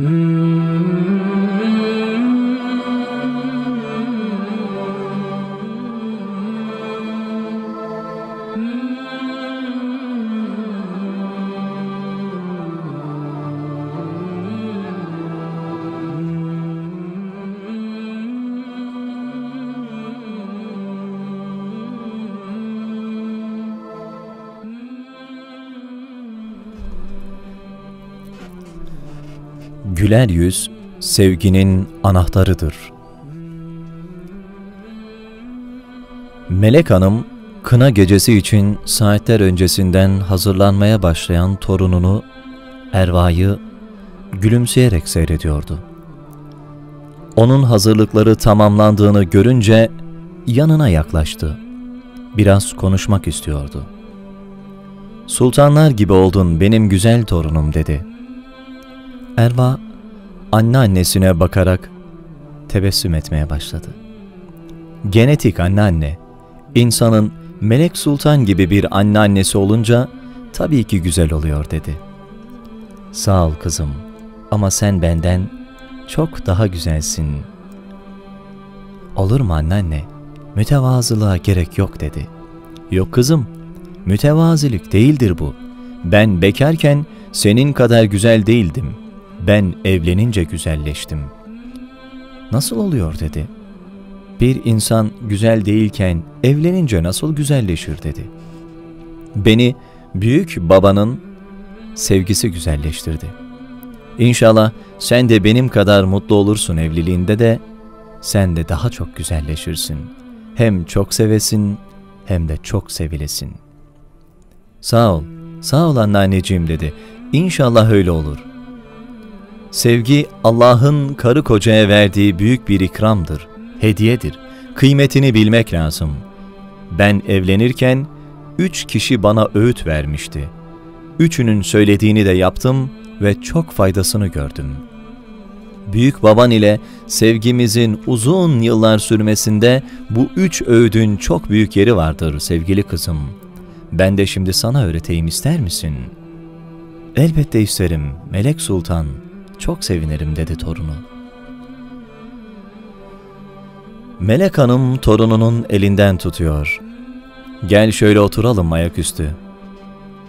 Mm. Güler yüz sevginin anahtarıdır. Melek Hanım kına gecesi için saatler öncesinden hazırlanmaya başlayan torununu Erva'yı gülümseyerek seyrediyordu. Onun hazırlıkları tamamlandığını görünce yanına yaklaştı. Biraz konuşmak istiyordu. Sultanlar gibi oldun benim güzel torunum dedi. Erva anneannesine bakarak tebessüm etmeye başladı. Genetik anneanne, insanın Melek Sultan gibi bir anneannesi olunca tabii ki güzel oluyor dedi. Sağ ol kızım ama sen benden çok daha güzelsin. Olur mu anneanne? Mütevazılığa gerek yok dedi. Yok kızım, mütevazilik değildir bu. Ben bekarken senin kadar güzel değildim. Ben evlenince güzelleştim. Nasıl oluyor dedi. Bir insan güzel değilken evlenince nasıl güzelleşir dedi. Beni büyük babanın sevgisi güzelleştirdi. İnşallah sen de benim kadar mutlu olursun evliliğinde de sen de daha çok güzelleşirsin. Hem çok sevesin hem de çok sevilesin. Sağ ol, sağ ol anneanneciğim dedi. İnşallah öyle olur. Sevgi Allah'ın karı kocaya verdiği büyük bir ikramdır, hediyedir. Kıymetini bilmek lazım. Ben evlenirken üç kişi bana öğüt vermişti. Üçünün söylediğini de yaptım ve çok faydasını gördüm. Büyük baban ile sevgimizin uzun yıllar sürmesinde bu üç öğüdün çok büyük yeri vardır sevgili kızım. Ben de şimdi sana öğreteyim ister misin? Elbette isterim Melek Sultan.'' Çok sevinirim dedi torunu. Melek Hanım torununun elinden tutuyor. Gel şöyle oturalım ayaküstü.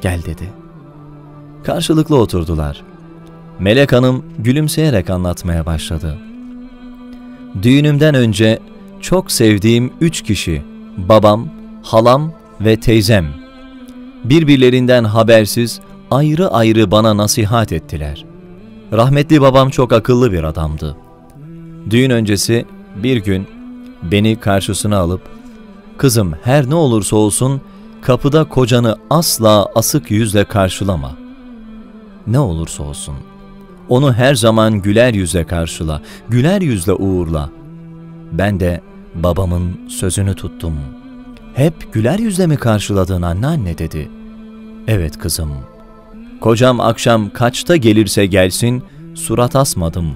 Gel dedi. Karşılıklı oturdular. Melek Hanım gülümseyerek anlatmaya başladı. Düğünümden önce çok sevdiğim üç kişi, babam, halam ve teyzem, birbirlerinden habersiz ayrı ayrı bana nasihat ettiler.'' Rahmetli babam çok akıllı bir adamdı. Düğün öncesi bir gün beni karşısına alıp ''Kızım her ne olursa olsun kapıda kocanı asla asık yüzle karşılama. Ne olursa olsun. Onu her zaman güler yüzle karşıla, güler yüzle uğurla. Ben de babamın sözünü tuttum. Hep güler yüzle mi karşıladın anneanne dedi. Evet kızım.'' Kocam akşam kaçta gelirse gelsin surat asmadım.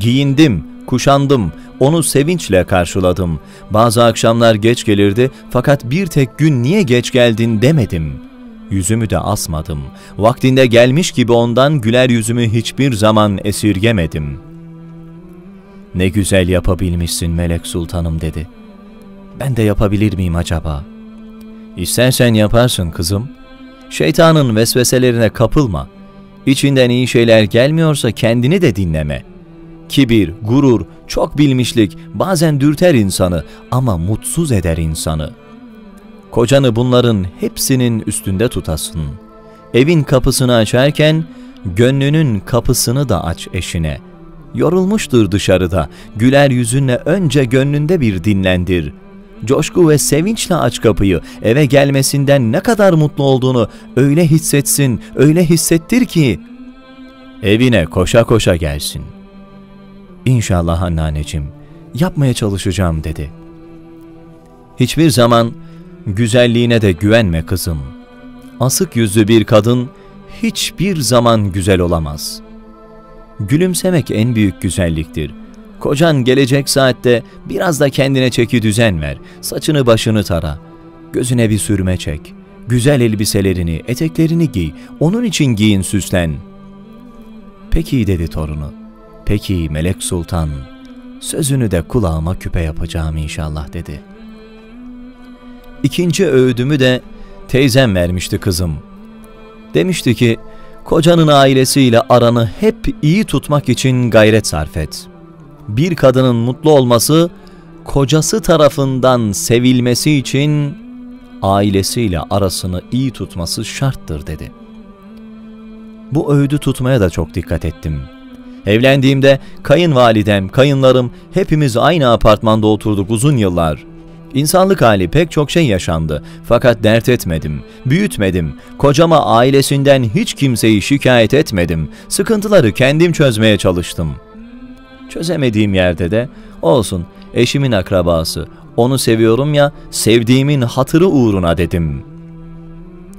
Giyindim, kuşandım, onu sevinçle karşıladım. Bazı akşamlar geç gelirdi fakat bir tek gün niye geç geldin demedim. Yüzümü de asmadım. Vaktinde gelmiş gibi ondan güler yüzümü hiçbir zaman esirgemedim. Ne güzel yapabilmişsin Melek Sultanım dedi. Ben de yapabilir miyim acaba? İstersen yaparsın kızım.'' Şeytanın vesveselerine kapılma. İçinden iyi şeyler gelmiyorsa kendini de dinleme. Kibir, gurur, çok bilmişlik bazen dürter insanı ama mutsuz eder insanı. Kocanı bunların hepsinin üstünde tutasın. Evin kapısını açarken gönlünün kapısını da aç eşine. Yorulmuştur dışarıda, güler yüzünle önce gönlünde bir dinlendir.'' Coşku ve sevinçle aç kapıyı. Eve gelmesinden ne kadar mutlu olduğunu öyle hissetsin, öyle hissettir ki evine koşa koşa gelsin. İnşallah anneanneciğim, yapmaya çalışacağım dedi. Hiçbir zaman güzelliğine de güvenme kızım. Asık yüzlü bir kadın hiçbir zaman güzel olamaz. Gülümsemek en büyük güzelliktir.'' Kocan gelecek saatte biraz da kendine çeki düzen ver. Saçını başını tara. Gözüne bir sürme çek. Güzel elbiselerini, eteklerini giy. Onun için giyin süslen. Peki dedi torunu. Peki Melek Sultan, sözünü de kulağıma küpe yapacağım inşallah dedi. İkinci öğüdümü de teyzem vermişti kızım. Demişti ki, kocanın ailesiyle aranı hep iyi tutmak için gayret sarf et. Bir kadının mutlu olması, kocası tarafından sevilmesi için ailesiyle arasını iyi tutması şarttır dedi. Bu öğüdü tutmaya da çok dikkat ettim. Evlendiğimde kayınvalidem, kayınlarım hepimiz aynı apartmanda oturduk uzun yıllar. İnsanlık hali pek çok şey yaşandı. Fakat dert etmedim, büyütmedim. Kocama ailesinden hiç kimseyi şikayet etmedim. Sıkıntıları kendim çözmeye çalıştım. Çözemediğim yerde de olsun eşimin akrabası. Onu seviyorum ya sevdiğimin hatırı uğruna dedim.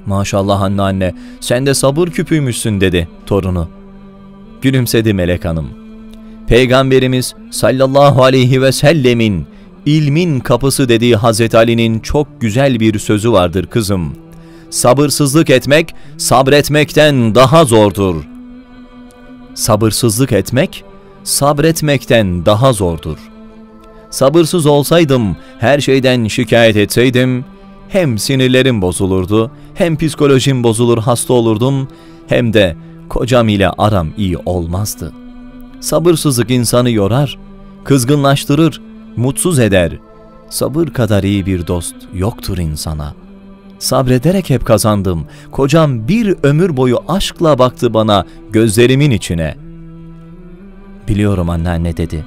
Maşallah anne anne sen de sabır küpüymüşsün dedi torunu. Gülümsedi Melek Hanım. Peygamberimiz sallallahu aleyhi ve sellemin ilmin kapısı dediği Hazreti Ali'nin çok güzel bir sözü vardır kızım. Sabırsızlık etmek sabretmekten daha zordur. Sabırsızlık etmek sabretmekten daha zordur. Sabırsız olsaydım, her şeyden şikayet etseydim, hem sinirlerim bozulurdu, hem psikolojim bozulur hasta olurdum, hem de kocam ile aram iyi olmazdı. Sabırsızlık insanı yorar, kızgınlaştırır, mutsuz eder. Sabır kadar iyi bir dost yoktur insana. Sabrederek hep kazandım. Kocam bir ömür boyu aşkla baktı bana gözlerimin içine. Biliyorum anneanne dedi.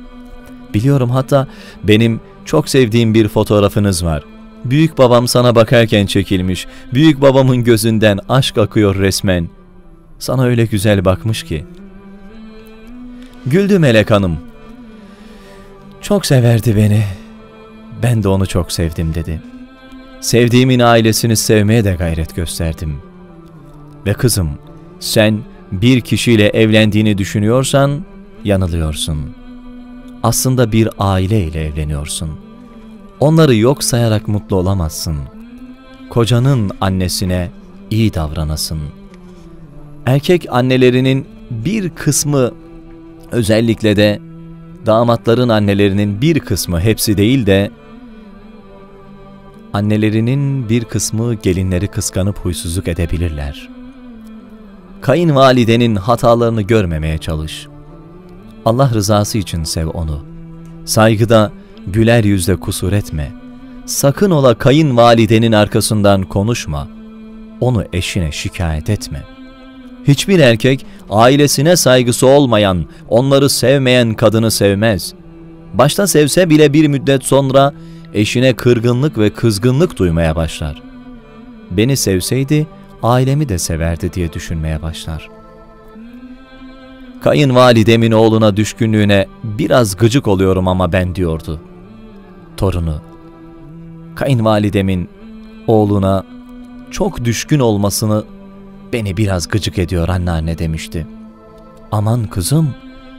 Biliyorum hatta benim çok sevdiğim bir fotoğrafınız var. Büyük babam sana bakarken çekilmiş. Büyük babamın gözünden aşk akıyor resmen. Sana öyle güzel bakmış ki. Güldü Melek Hanım. Çok severdi beni. Ben de onu çok sevdim dedi. Sevdiğimin ailesini sevmeye de gayret gösterdim. Ve kızım, sen bir kişiyle evlendiğini düşünüyorsan yanılıyorsun. Aslında bir aile ile evleniyorsun. Onları yok sayarak mutlu olamazsın. Kocanın annesine iyi davranasın. Erkek annelerinin bir kısmı özellikle de damatların annelerinin bir kısmı hepsi değil de annelerinin bir kısmı gelinleri kıskanıp huysuzluk edebilirler. Kayınvalidenin hatalarını görmemeye çalış. Allah rızası için sev onu. Saygıda, güler yüzle kusur etme. Sakın ola kayınvalidenin arkasından konuşma. Onu eşine şikayet etme. Hiçbir erkek ailesine saygısı olmayan, onları sevmeyen kadını sevmez. Başta sevse bile bir müddet sonra eşine kırgınlık ve kızgınlık duymaya başlar. Beni sevseydi ailemi de severdi diye düşünmeye başlar. Kayınvalidemin oğluna düşkünlüğüne biraz gıcık oluyorum ama ben diyordu. Torunu. Kayınvalidemin oğluna çok düşkün olmasını beni biraz gıcık ediyor anneanne demişti. Aman kızım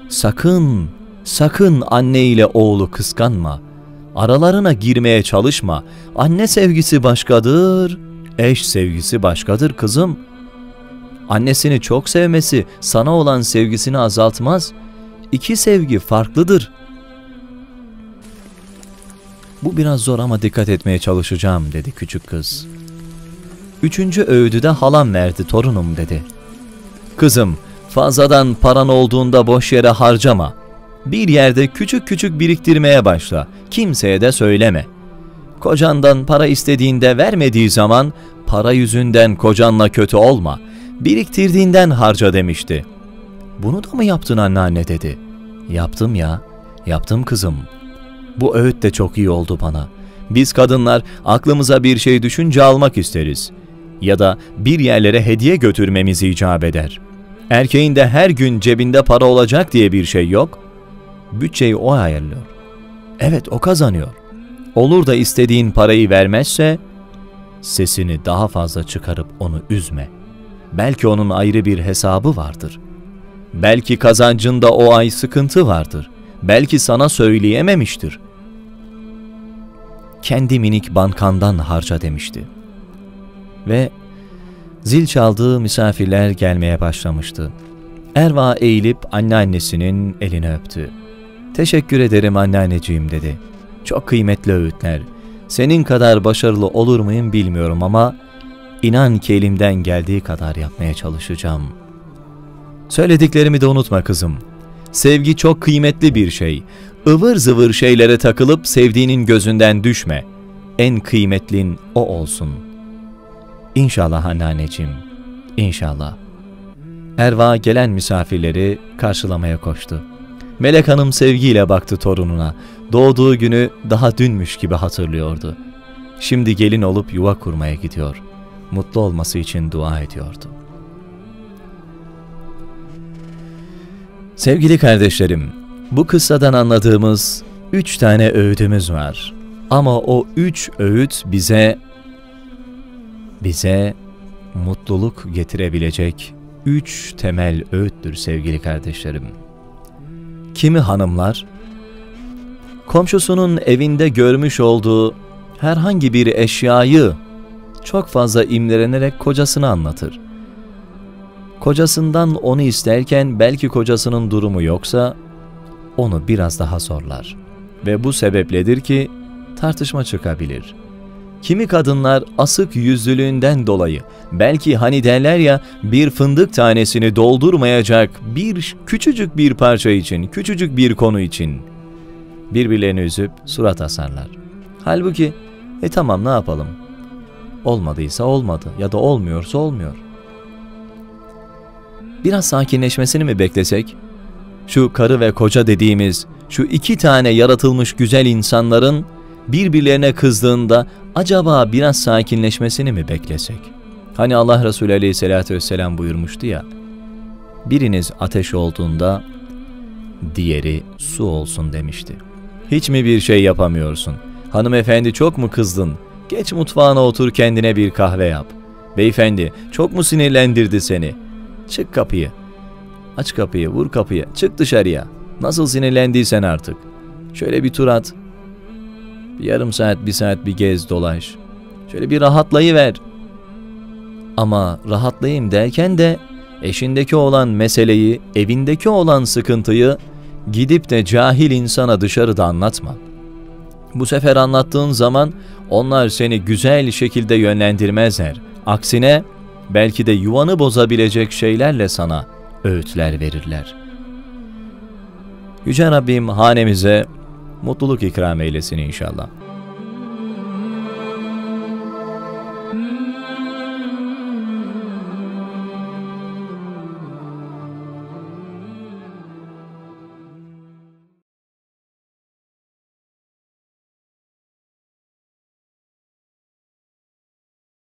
sakın sakın anne ile oğlu kıskanma.'' Aralarına girmeye çalışma. Anne sevgisi başkadır, eş sevgisi başkadır kızım. Annesini çok sevmesi sana olan sevgisini azaltmaz. İki sevgi farklıdır. Bu biraz zor ama dikkat etmeye çalışacağım dedi küçük kız. Üçüncü öğüdü de halam verdi torunum dedi. Kızım fazladan paran olduğunda boş yere harcama. Bir yerde küçük küçük biriktirmeye başla. Kimseye de söyleme. Kocandan para istediğinde vermediği zaman para yüzünden kocanla kötü olma. Biriktirdiğinden harca demişti. Bunu da mı yaptın anneanne dedi. Yaptım ya. Yaptım kızım. Bu öğüt de çok iyi oldu bana. Biz kadınlar aklımıza bir şey düşünce almak isteriz. Ya da bir yerlere hediye götürmemiz icap eder. Erkeğin de her gün cebinde para olacak diye bir şey yok. Bütçeyi o ayarlıyor. Evet o kazanıyor. Olur da istediğin parayı vermezse sesini daha fazla çıkarıp onu üzme. Belki onun ayrı bir hesabı vardır. Belki kazancında o ay sıkıntı vardır. Belki sana söyleyememiştir. Kendi minik bankandan harca demişti. Ve zil çaldığı misafirler gelmeye başlamıştı. Erva eğilip anneannesinin elini öptü. Teşekkür ederim anneanneciğim dedi. Çok kıymetli öğütler. Senin kadar başarılı olur muyum bilmiyorum ama inan ki elimden geldiği kadar yapmaya çalışacağım. Söylediklerimi de unutma kızım. Sevgi çok kıymetli bir şey. Ivır zıvır şeylere takılıp sevdiğinin gözünden düşme. En kıymetlin o olsun. İnşallah anneanneciğim, İnşallah. Erva gelen misafirleri karşılamaya koştu. Melek Hanım sevgiyle baktı torununa. Doğduğu günü daha dünmüş gibi hatırlıyordu. Şimdi gelin olup yuva kurmaya gidiyor. Mutlu olması için dua ediyordu. Sevgili kardeşlerim, bu kıssadan anladığımız üç tane öğüdümüz var. Ama o üç öğüt bize bize mutluluk getirebilecek üç temel öğüttür sevgili kardeşlerim. Kimi hanımlar, komşusunun evinde görmüş olduğu herhangi bir eşyayı çok fazla imlerenerek kocasına anlatır. Kocasından onu isterken belki kocasının durumu yoksa onu biraz daha zorlar. Ve bu sebepledir ki tartışma çıkabilir.'' Kimi kadınlar asık yüzlülüğünden dolayı belki hani derler ya bir fındık tanesini doldurmayacak bir küçücük bir parça için, küçücük bir konu için birbirlerini üzüp surat asarlar. Halbuki e tamam ne yapalım? Olmadıysa olmadı ya da olmuyorsa olmuyor. Biraz sakinleşmesini mi beklesek? Şu karı ve koca dediğimiz şu iki tane yaratılmış güzel insanların birbirlerine kızdığında acaba biraz sakinleşmesini mi beklesek? Hani Allah Resulü Aleyhisselatü Vesselam buyurmuştu ya, biriniz ateş olduğunda diğeri su olsun demişti. Hiç mi bir şey yapamıyorsun? Hanımefendi çok mu kızdın? Geç mutfağına otur kendine bir kahve yap. Beyefendi çok mu sinirlendirdi seni? Çık kapıyı. Aç kapıyı, vur kapıyı, çık dışarıya. Nasıl sinirlendiysen artık. Şöyle bir tur at, bir yarım saat, bir saat bir gez dolaş. Şöyle bir rahatlayıver. Ama rahatlayayım derken de eşindeki olan meseleyi, evindeki olan sıkıntıyı gidip de cahil insana dışarıda anlatma. Bu sefer anlattığın zaman onlar seni güzel şekilde yönlendirmezler. Aksine belki de yuvanı bozabilecek şeylerle sana öğütler verirler. Yüce Rabbim hanemize mutluluk ikram eylesin inşallah.